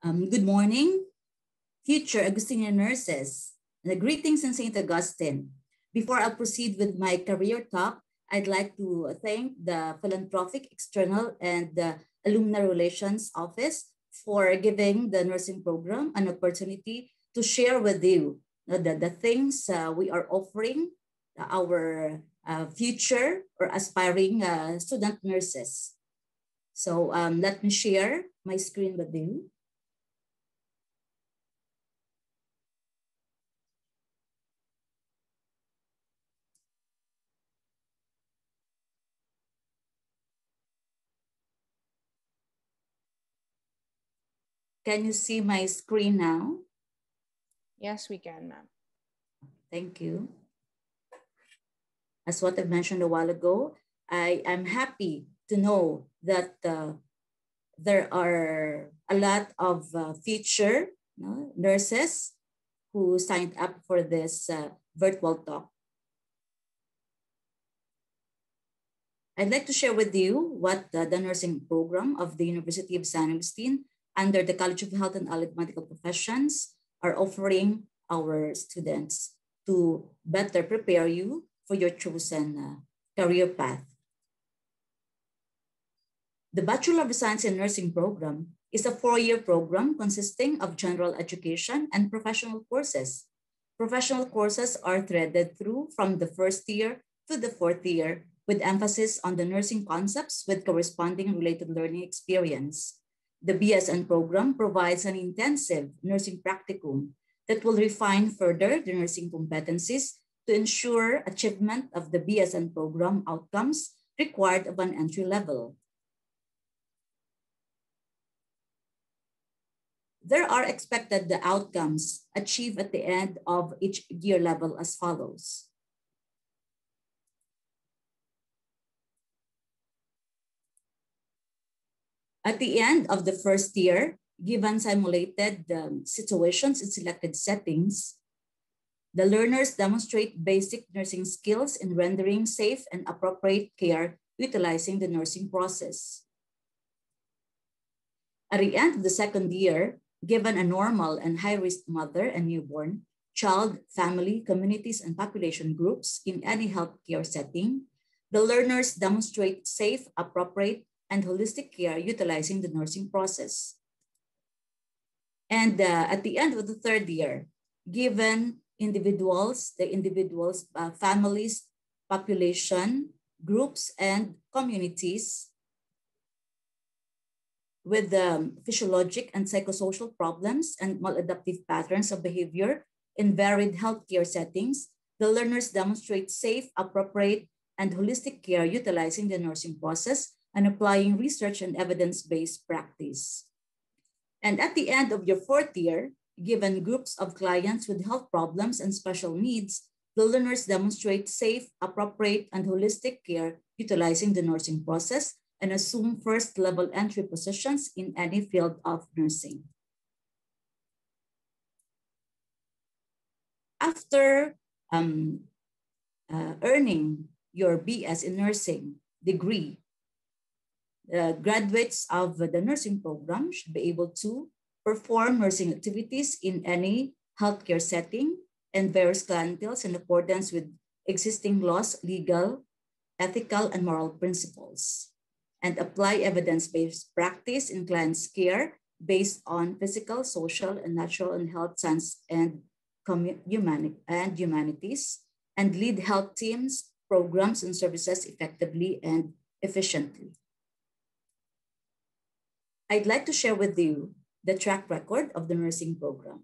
Um, good morning, future Augustinian nurses. The greetings in St. Augustine. Before I proceed with my career talk, I'd like to thank the Philanthropic External and the Alumni Relations Office for giving the nursing program an opportunity to share with you the, the things uh, we are offering our uh, future or aspiring uh, student nurses. So um, let me share my screen with you. Can you see my screen now? Yes, we can, ma'am. Thank you. As what I mentioned a while ago, I am happy to know that uh, there are a lot of uh, future you know, nurses who signed up for this uh, virtual talk. I'd like to share with you what the, the nursing program of the University of San Agustin under the College of Health and Allied Medical Professions are offering our students to better prepare you for your chosen uh, career path. The Bachelor of Science in Nursing program is a four-year program consisting of general education and professional courses. Professional courses are threaded through from the first year to the fourth year with emphasis on the nursing concepts with corresponding related learning experience. The BSN program provides an intensive nursing practicum that will refine further the nursing competencies to ensure achievement of the BSN program outcomes required of an entry level. There are expected the outcomes achieved at the end of each year level as follows. At the end of the first year, given simulated um, situations in selected settings, the learners demonstrate basic nursing skills in rendering safe and appropriate care utilizing the nursing process. At the end of the second year, given a normal and high-risk mother and newborn, child, family, communities, and population groups in any healthcare setting, the learners demonstrate safe, appropriate, and holistic care utilizing the nursing process. And uh, at the end of the third year, given individuals, the individuals, uh, families, population, groups, and communities with the physiologic and psychosocial problems and maladaptive patterns of behavior in varied healthcare settings, the learners demonstrate safe, appropriate, and holistic care utilizing the nursing process and applying research and evidence-based practice. And at the end of your fourth year, given groups of clients with health problems and special needs, the learners demonstrate safe, appropriate, and holistic care utilizing the nursing process and assume first level entry positions in any field of nursing. After um, uh, earning your BS in nursing degree, graduates of the nursing program should be able to perform nursing activities in any healthcare setting and various clienteles in accordance with existing laws, legal, ethical, and moral principles, and apply evidence-based practice in client's care based on physical, social, and natural and health science and, humani and humanities, and lead health teams, programs, and services effectively and efficiently. I'd like to share with you the track record of the nursing program.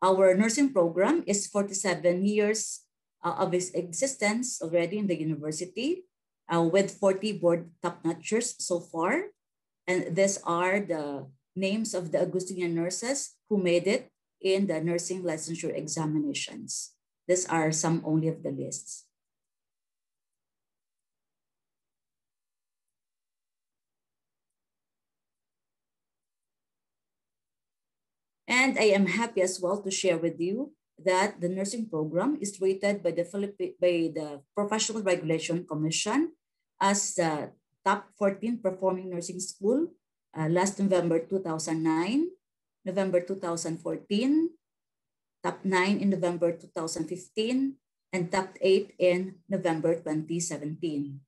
Our nursing program is 47 years uh, of its existence already in the university uh, with 40 board top-notchers so far. And these are the names of the Augustinian nurses who made it in the nursing licensure examinations. These are some only of the lists. And I am happy as well to share with you that the nursing program is rated by the, Philippi by the Professional Regulation Commission as the top 14 performing nursing school uh, last November 2009, November 2014, top 9 in November 2015, and top 8 in November 2017.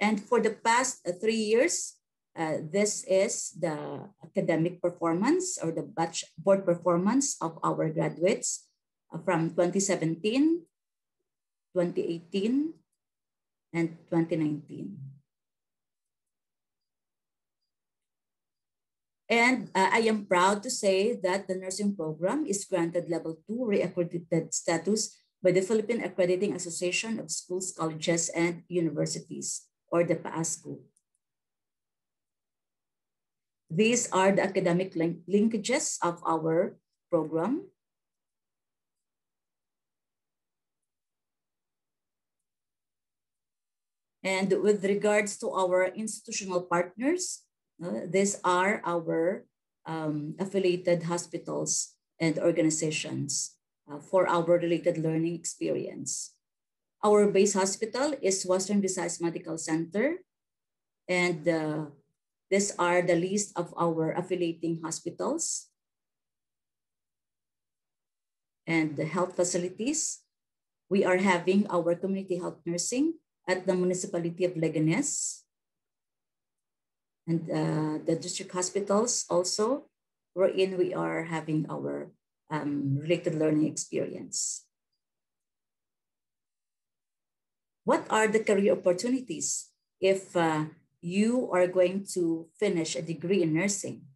And for the past uh, three years, uh, this is the academic performance or the batch board performance of our graduates uh, from 2017, 2018, and 2019. And uh, I am proud to say that the nursing program is granted level two reaccredited status by the Philippine Accrediting Association of Schools, Colleges, and Universities, or the PAASCU. These are the academic link linkages of our program. And with regards to our institutional partners, uh, these are our um, affiliated hospitals and organizations uh, for our related learning experience. Our base hospital is Western Visayas Medical Center, and uh, these are the list of our affiliating hospitals and the health facilities. We are having our community health nursing at the municipality of Leganes, and uh, the district hospitals also, wherein we are having our um, related learning experience. What are the career opportunities if uh, you are going to finish a degree in nursing?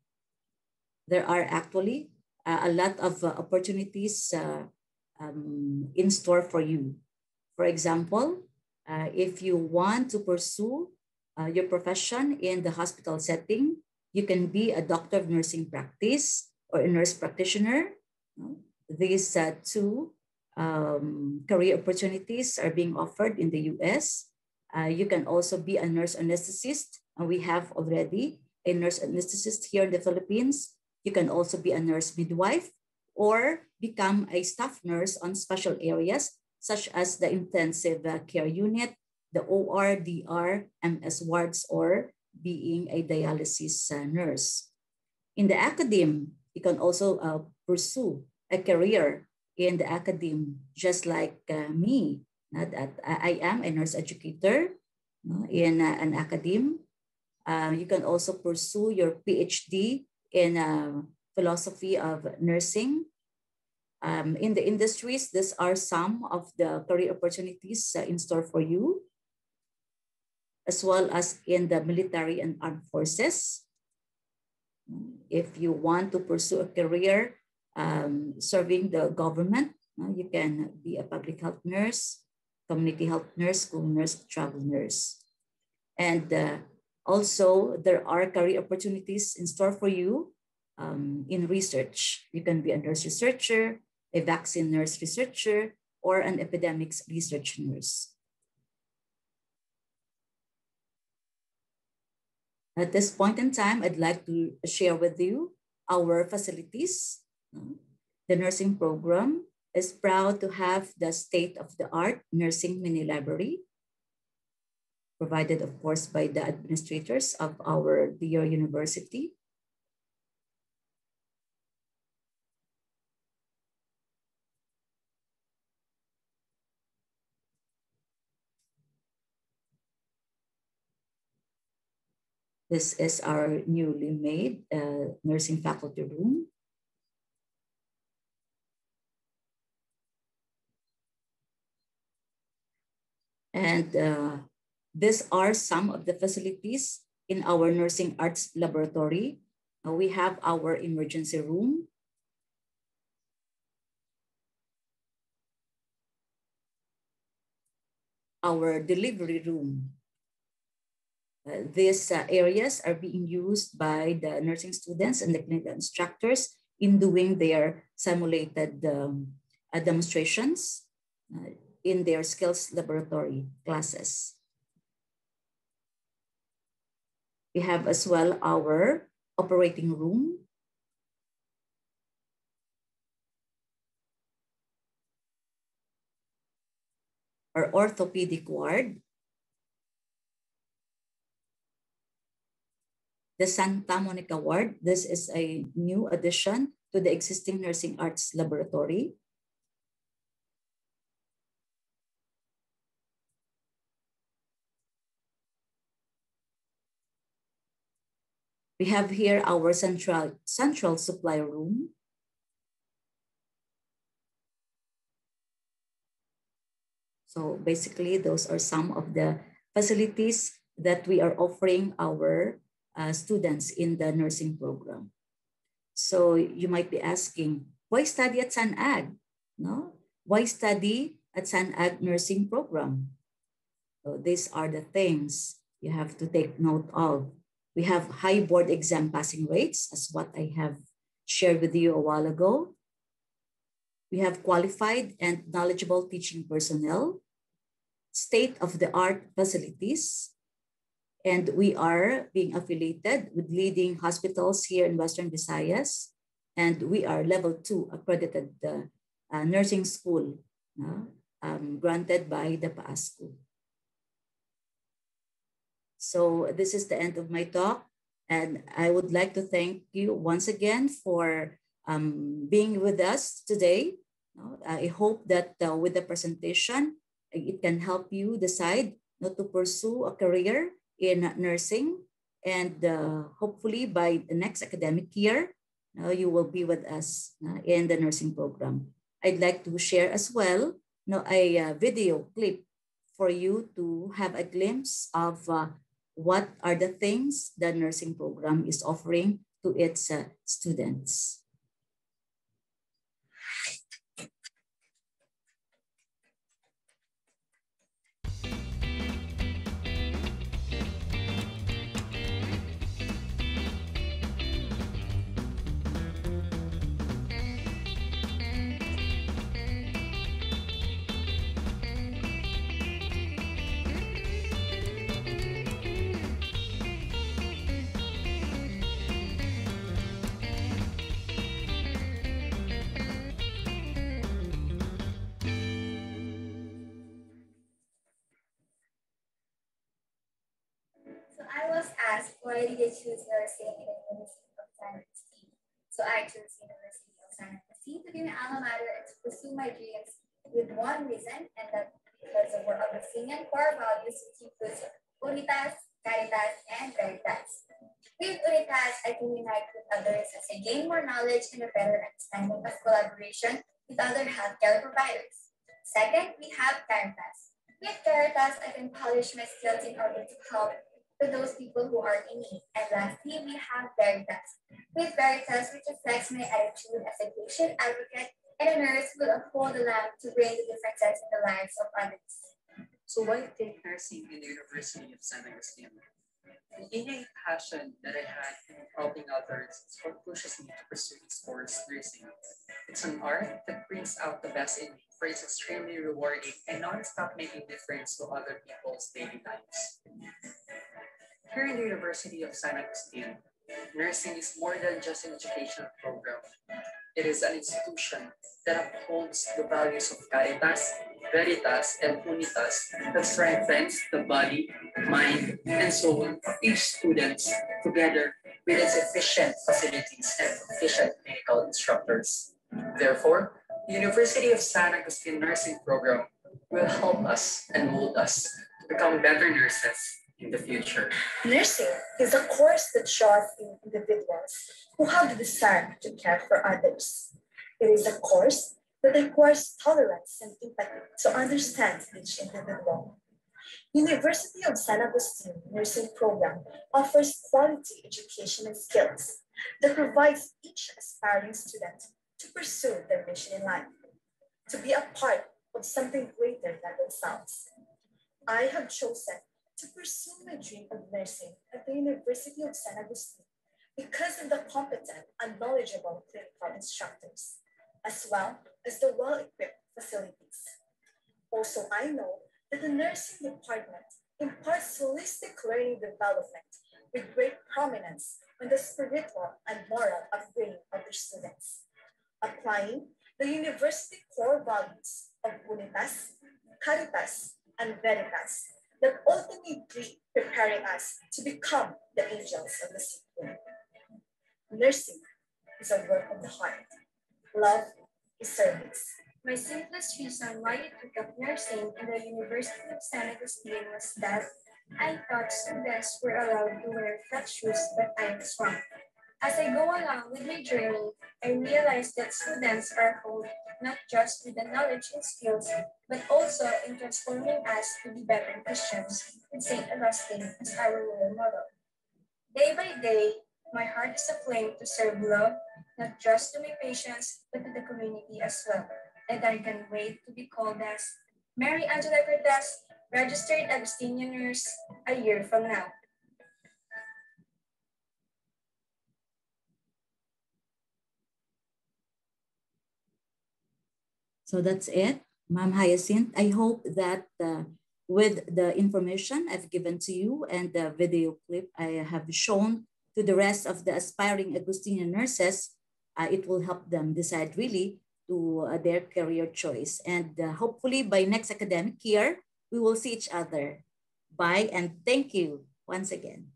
There are actually uh, a lot of uh, opportunities uh, um, in store for you. For example, uh, if you want to pursue uh, your profession in the hospital setting. You can be a doctor of nursing practice or a nurse practitioner. These uh, two um, career opportunities are being offered in the US. Uh, you can also be a nurse anesthetist, and we have already a nurse anesthetist here in the Philippines. You can also be a nurse midwife or become a staff nurse on special areas such as the intensive uh, care unit the OR, DR, MS wards, or being a dialysis uh, nurse. In the academe, you can also uh, pursue a career in the academe, just like uh, me. That I am a nurse educator in uh, an academe. Uh, you can also pursue your PhD in uh, philosophy of nursing. Um, in the industries, these are some of the career opportunities in store for you as well as in the military and armed forces. If you want to pursue a career um, serving the government, you can be a public health nurse, community health nurse, school nurse, travel nurse. And uh, also, there are career opportunities in store for you um, in research. You can be a nurse researcher, a vaccine nurse researcher, or an epidemics research nurse. At this point in time, I'd like to share with you our facilities. The nursing program is proud to have the state-of-the-art nursing mini library, provided, of course, by the administrators of our dear university. This is our newly made uh, nursing faculty room. And uh, these are some of the facilities in our nursing arts laboratory. Uh, we have our emergency room. Our delivery room uh, these uh, areas are being used by the nursing students and the clinical instructors in doing their simulated um, uh, demonstrations uh, in their skills laboratory classes. We have as well our operating room. Our orthopedic ward the Santa Monica Ward. This is a new addition to the existing Nursing Arts Laboratory. We have here our central, central supply room. So basically, those are some of the facilities that we are offering our uh, students in the nursing program. So you might be asking, why study at SANAG? No? Why study at San Ag nursing program? So these are the things you have to take note of. We have high board exam passing rates, as what I have shared with you a while ago. We have qualified and knowledgeable teaching personnel, state-of-the-art facilities, and we are being affiliated with leading hospitals here in Western Visayas. And we are level two accredited uh, uh, nursing school uh, um, granted by the PAASCU. So this is the end of my talk. And I would like to thank you once again for um, being with us today. I hope that uh, with the presentation, it can help you decide not to pursue a career in nursing. And uh, hopefully by the next academic year, uh, you will be with us uh, in the nursing program. I'd like to share as well no, a uh, video clip for you to have a glimpse of uh, what are the things the nursing program is offering to its uh, students. Did you choose nursing in the University of San Agustin? So I chose University of San Agustin to be my alma mater and to pursue my dreams with one reason, and that because of our Augustinian core values, which includes Unitas, Caritas, and Veritas. With Unitas, I can unite with others as I gain more knowledge and a better understanding of collaboration with other healthcare providers. Second, we have Caritas. With Caritas, I can polish my skills in order to help to those people who are in need. And lastly, we have Veritas. With Veritas, which reflects my attitude as a patient advocate and a nurse will uphold the lamp to bring the differences in the lives of others. So why take nursing in the University of San Agustin? The innate passion that I had in helping others is what pushes me to pursue this course, nursing. It's an art that brings out the best in me, for it's extremely rewarding and non-stop making difference to other people's daily lives. Here in the University of San Agustin, nursing is more than just an educational program. It is an institution that upholds the values of Caritas, Veritas, and Unitas that strengthens the body, mind, and soul of each student together with its efficient facilities and efficient medical instructors. Therefore, the University of San Agustin Nursing Program will help us and mold us to become better nurses in the future. Nursing is a course that in individuals who have the desire to care for others. It is a course that requires tolerance and empathy to understand each individual. University of San Agustin Nursing Program offers quality education and skills that provides each aspiring student to pursue their mission in life, to be a part of something greater than themselves. I have chosen to pursue my dream of nursing at the University of San Agustin because of the competent and knowledgeable clinical instructors, as well as the well-equipped facilities. Also, I know that the nursing department imparts holistic learning development with great prominence on the spiritual and moral upbringing of their students, applying the university core values of Unitas, Caritas, and Veritas that ultimately preparing us to become the angels of the city. womb. Nursing is a work of the heart. Love is service. My simplest reason why I took up nursing in the University of San Agustin was that I thought students were allowed to wear flat shoes, but I was wrong. As I go along with my journey, I realize that students are honed not just with the knowledge and skills, but also in transforming us to be better Christians, with St. Augustine as our role model. Day by day, my heart is aflame to serve love, not just to my patients, but to the community as well. And I can wait to be called as Mary Angela Cortez, registered Augustinian nurse, a year from now. So that's it, Ma'am Hyacinth. I hope that uh, with the information I've given to you and the video clip I have shown to the rest of the aspiring Augustinian nurses, uh, it will help them decide really to uh, their career choice. And uh, hopefully by next academic year, we will see each other. Bye and thank you once again.